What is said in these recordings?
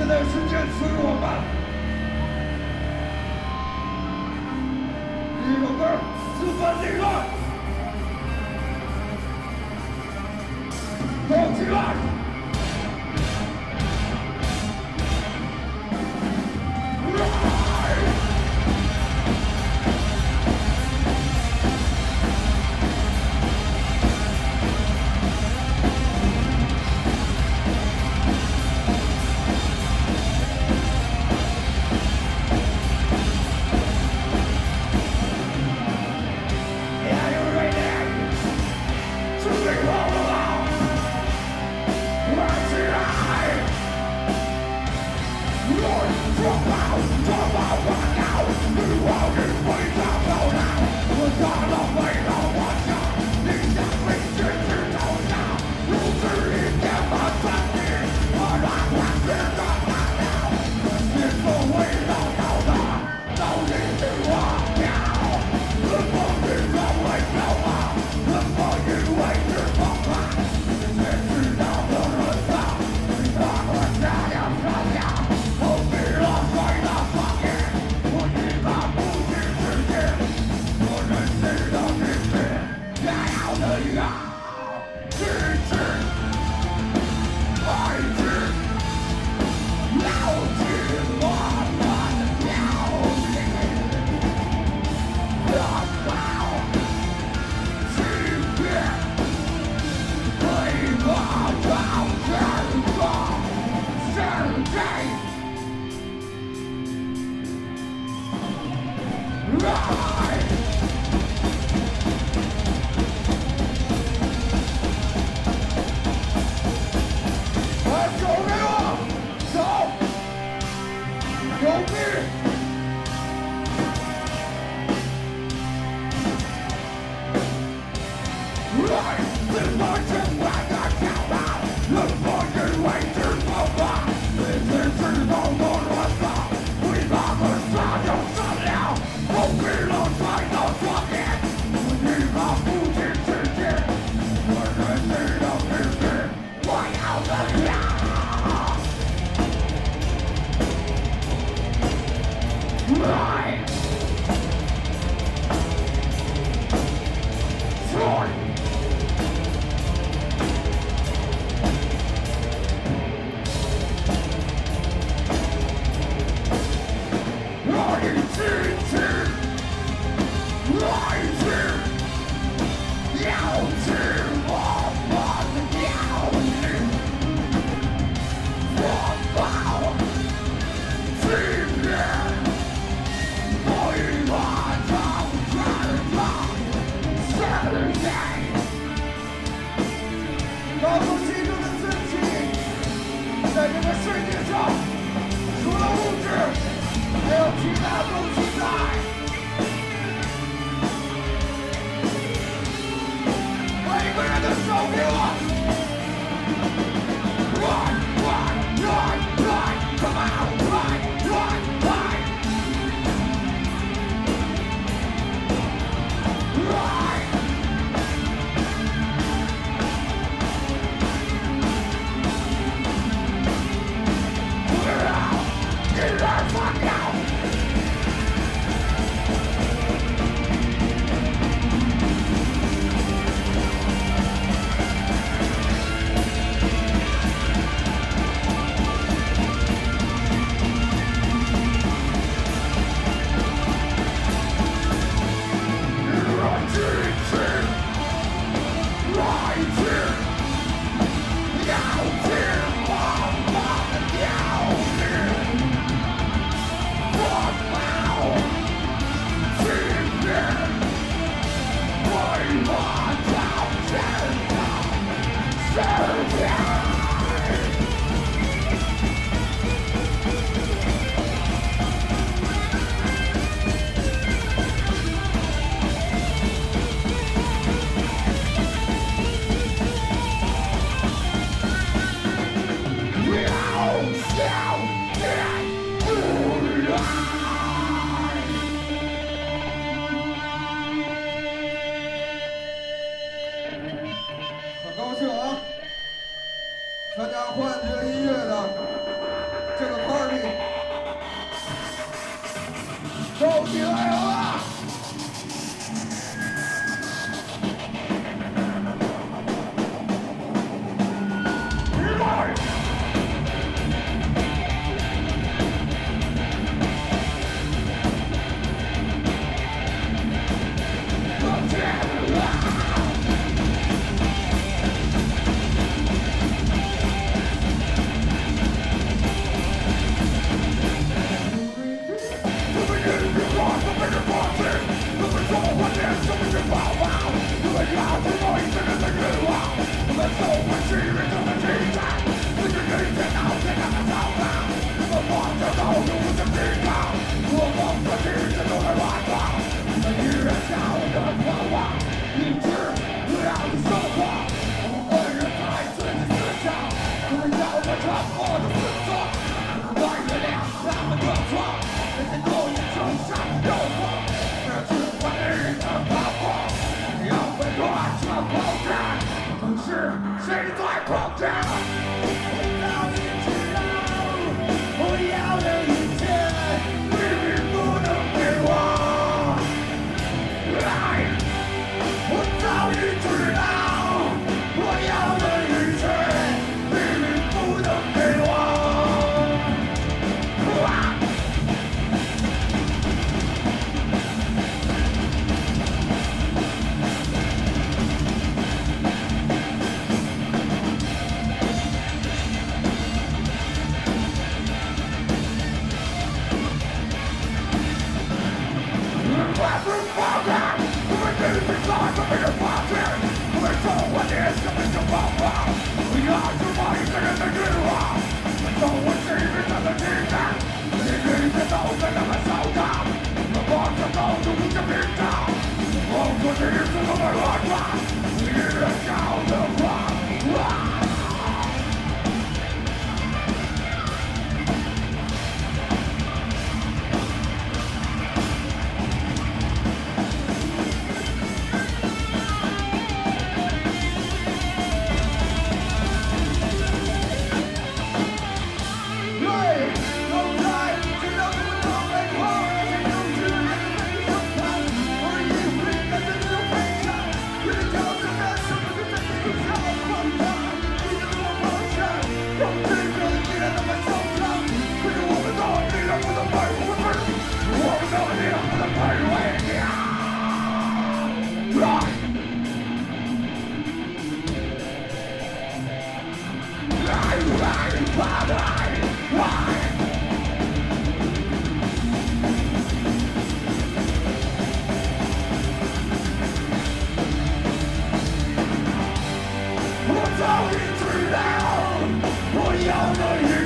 现在时间赐予我们？一个班四分零二，跳起来！Thank you. 出的一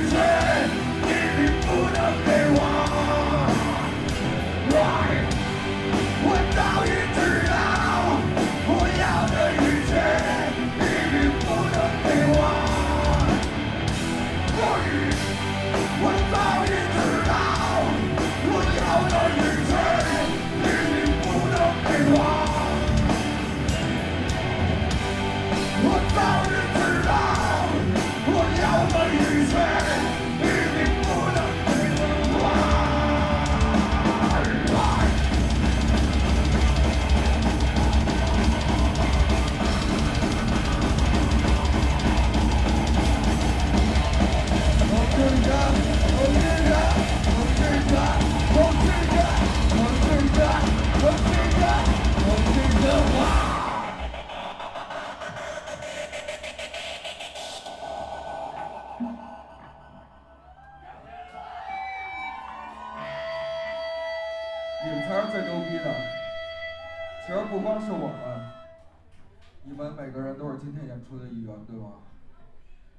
对吗？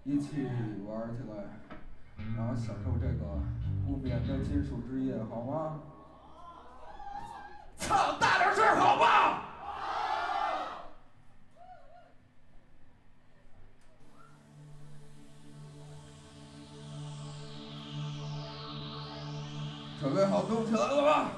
一起玩起来，然后享受这个不眠的金属之夜，好吗？操，大点声，好吗？准备好动起来了吗？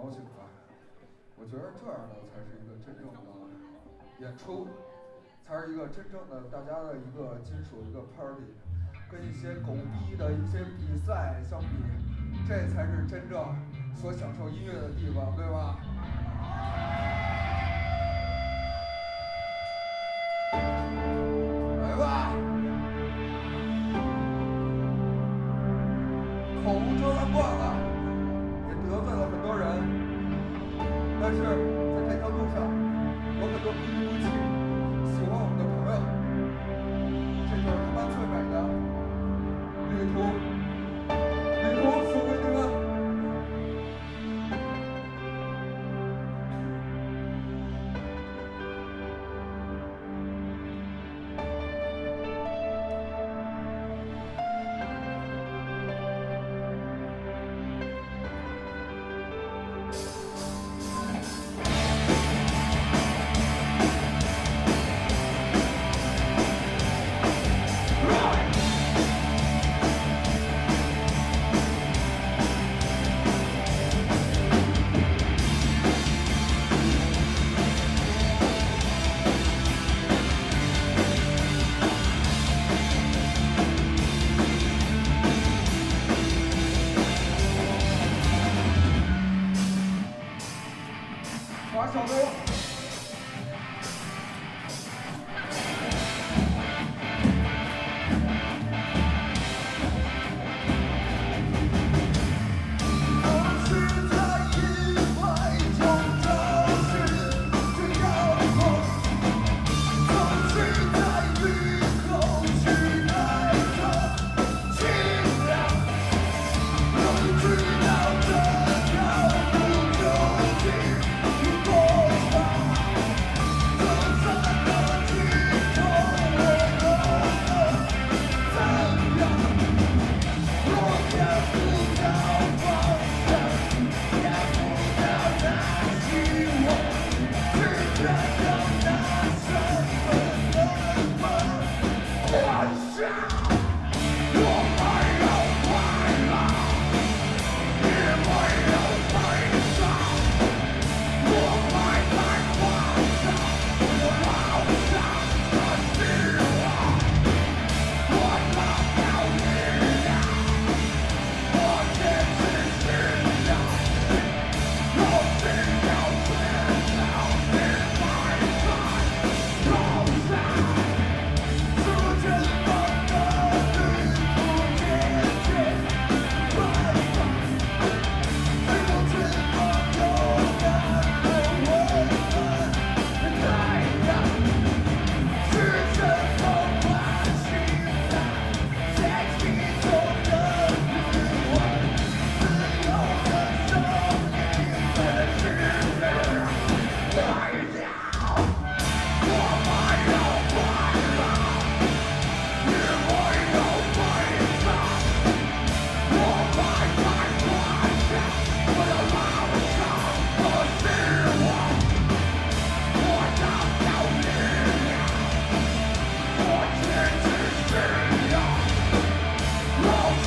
高兴的。我觉得这样的才是一个真正的演出，才是一个真正的大家的一个金属一个 party，跟一些狗逼的一些比赛相比，这才是真正所享受音乐的地方，对吧？来吧！口无遮拦惯了，但是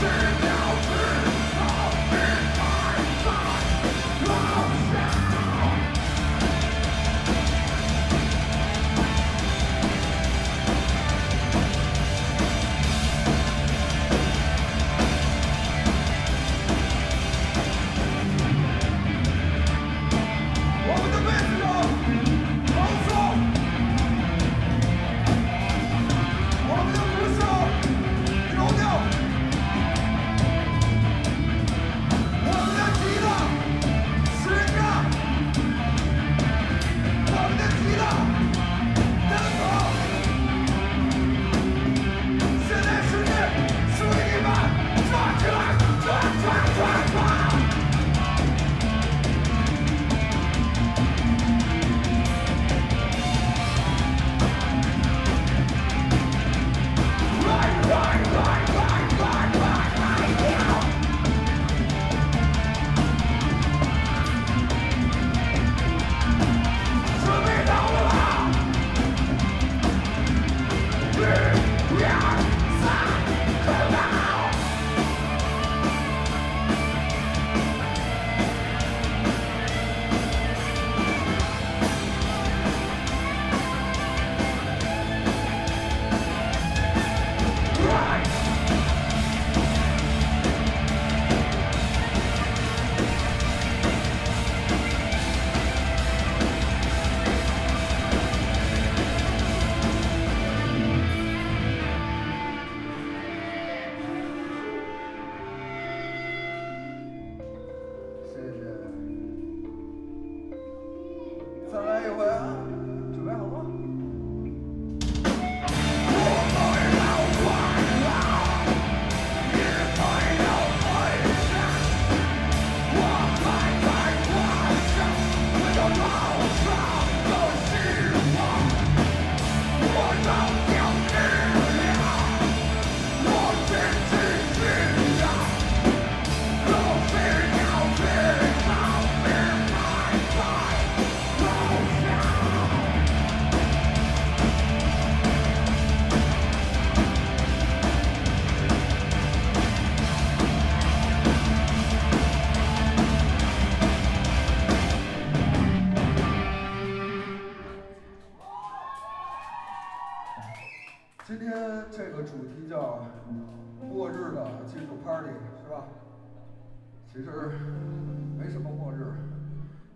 Monster! 末日的金属 party”，是吧？其实没什么末日，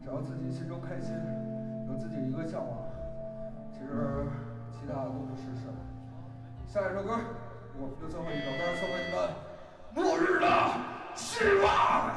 只要自己心中开心，有自己一个向往，其实其他的都不是事。下一首歌，我们的最后一首大家送给你们，《末日的希望》。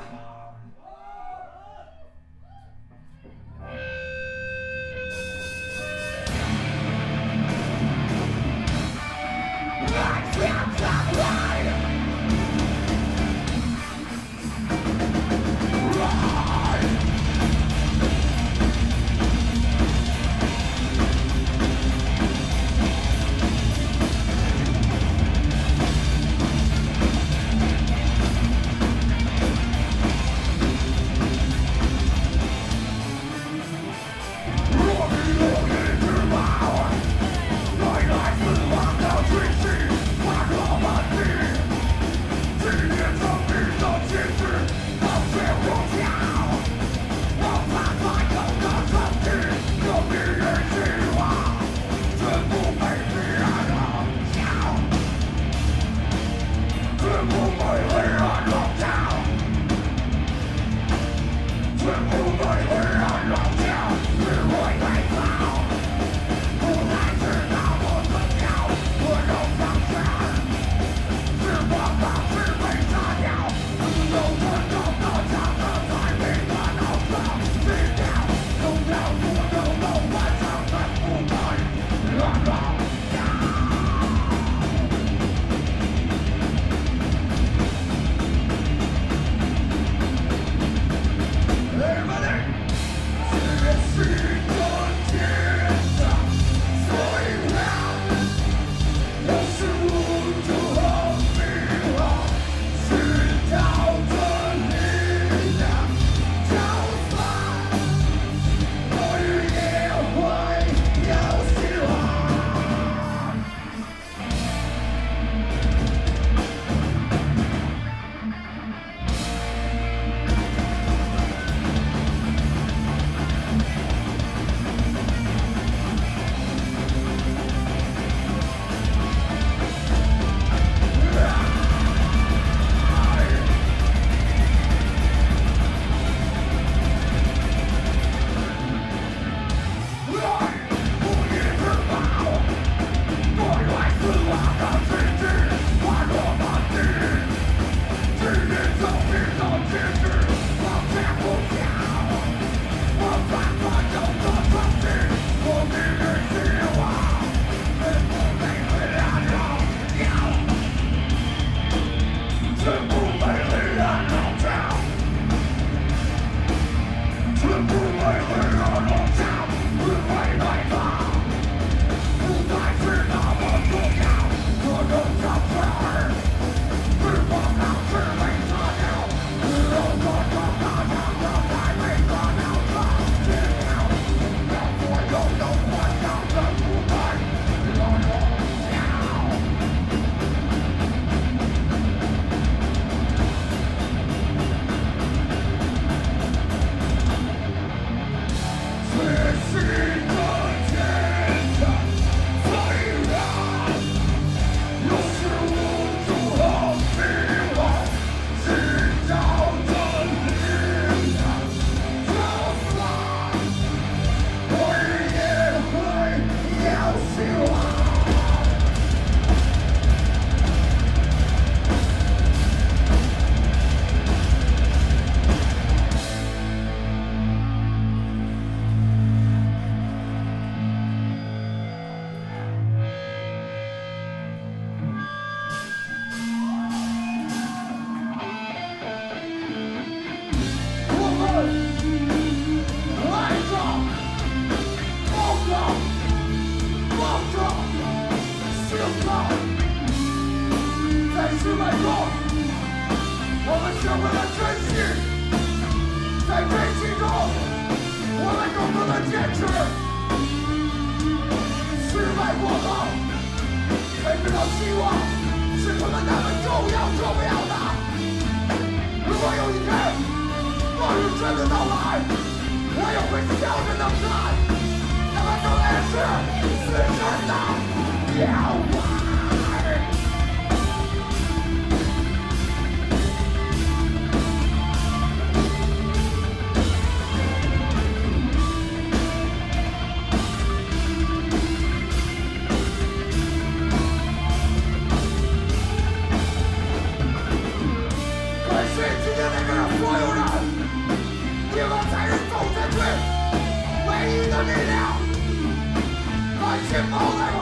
那么重要重要的。如果有一天末日真的到来，我也会笑着面对。他们终将是死神的猎物。Get over